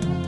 Bye.